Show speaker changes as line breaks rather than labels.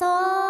そう。